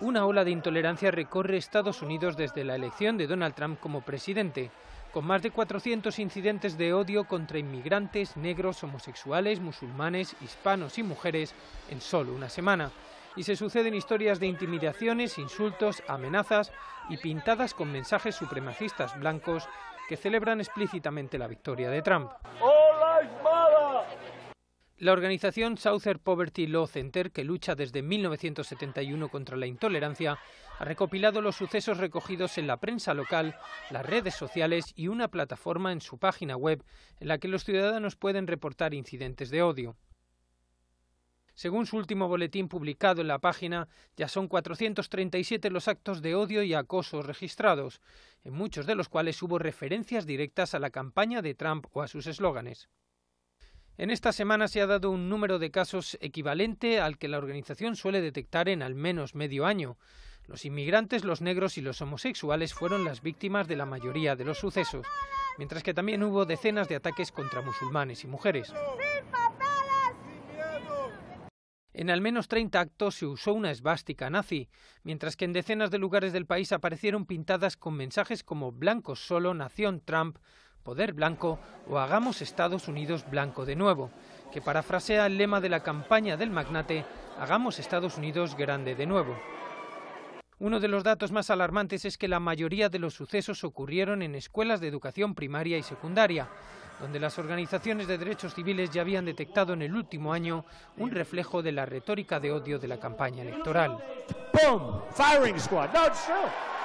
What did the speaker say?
Una ola de intolerancia recorre Estados Unidos desde la elección de Donald Trump como presidente, con más de 400 incidentes de odio contra inmigrantes, negros, homosexuales, musulmanes, hispanos y mujeres en solo una semana. Y se suceden historias de intimidaciones, insultos, amenazas y pintadas con mensajes supremacistas blancos que celebran explícitamente la victoria de Trump. La organización Southern Poverty Law Center, que lucha desde 1971 contra la intolerancia, ha recopilado los sucesos recogidos en la prensa local, las redes sociales y una plataforma en su página web en la que los ciudadanos pueden reportar incidentes de odio. Según su último boletín publicado en la página, ya son 437 los actos de odio y acoso registrados, en muchos de los cuales hubo referencias directas a la campaña de Trump o a sus eslóganes. En esta semana se ha dado un número de casos equivalente al que la organización suele detectar en al menos medio año. Los inmigrantes, los negros y los homosexuales fueron las víctimas de la mayoría de los sucesos, mientras que también hubo decenas de ataques contra musulmanes y mujeres. En al menos 30 actos se usó una esvástica nazi, mientras que en decenas de lugares del país aparecieron pintadas con mensajes como Blancos solo, Nación Trump, Poder Blanco o Hagamos Estados Unidos Blanco de nuevo, que parafrasea el lema de la campaña del magnate Hagamos Estados Unidos grande de nuevo. Uno de los datos más alarmantes es que la mayoría de los sucesos ocurrieron en escuelas de educación primaria y secundaria, donde las organizaciones de derechos civiles ya habían detectado en el último año un reflejo de la retórica de odio de la campaña electoral. Firing squad. No,